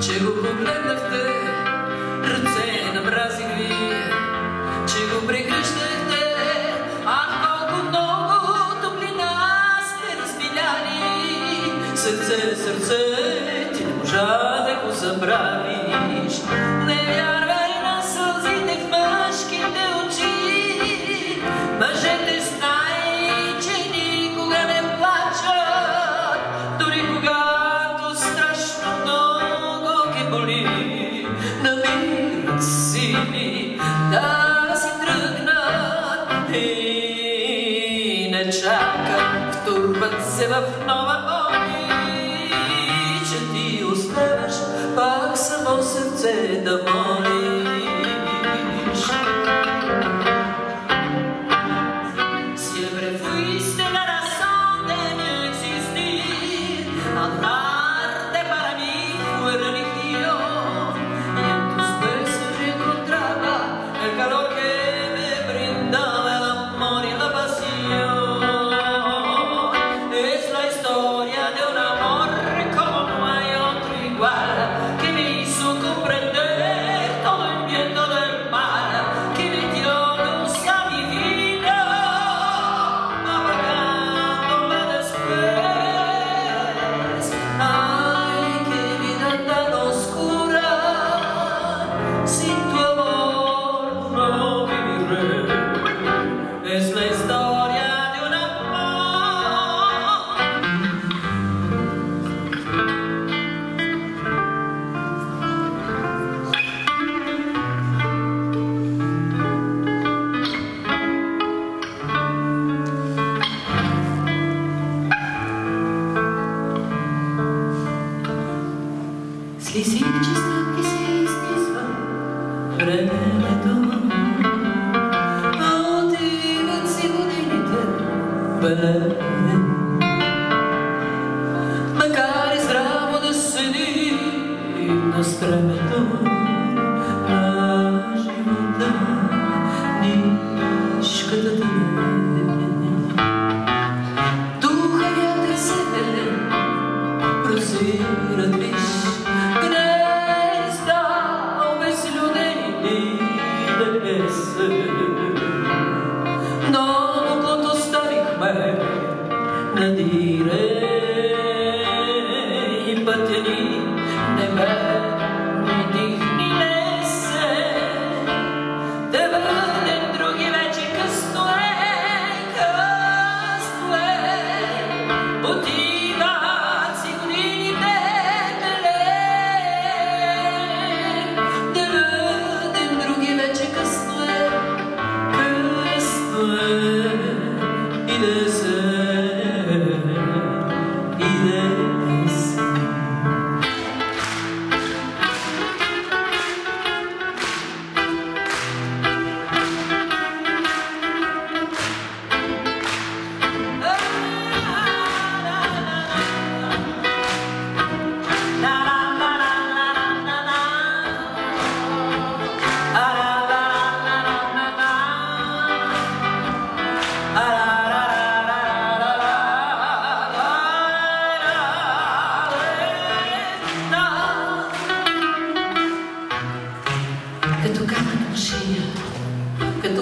че го погледнахте, ръце набразих ви, че го прегръщахте, а колко много топлина сте разпиляли, сърце, сърце, ти не можа да го забрави. се в нова болни, че ти успеваш пак само сърце да моли. Слезинки, слезинки, слезинки, слезинки, nuestra virtud melody.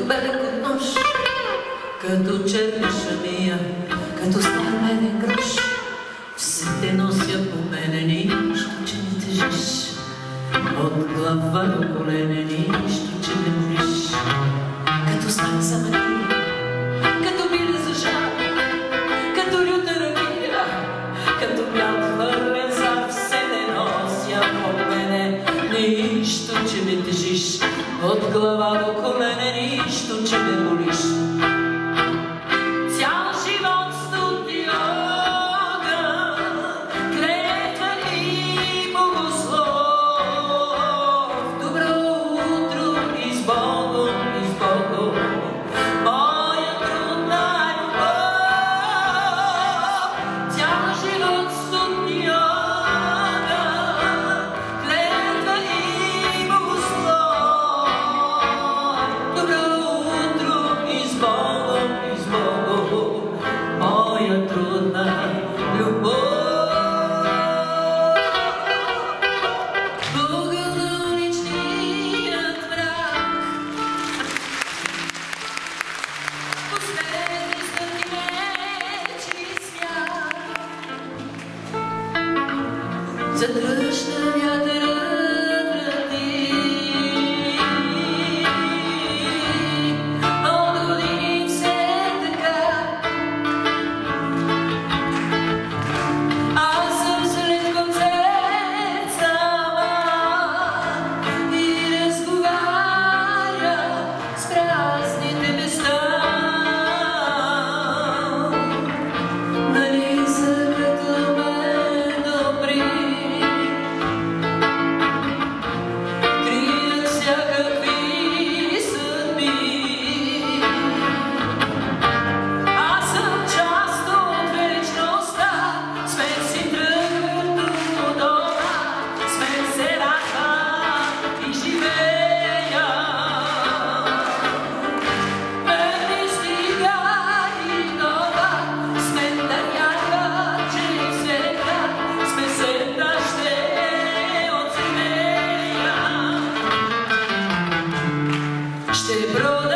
велико нож, като черна шамия, като стар мене грош. Все те нося по мене, нищо, че не тежиш, от глава до колене, нищо. to, če mi držíš od hlava do koleneníš, to, če mi bolí. Zadłużam ja teraz. Celebrou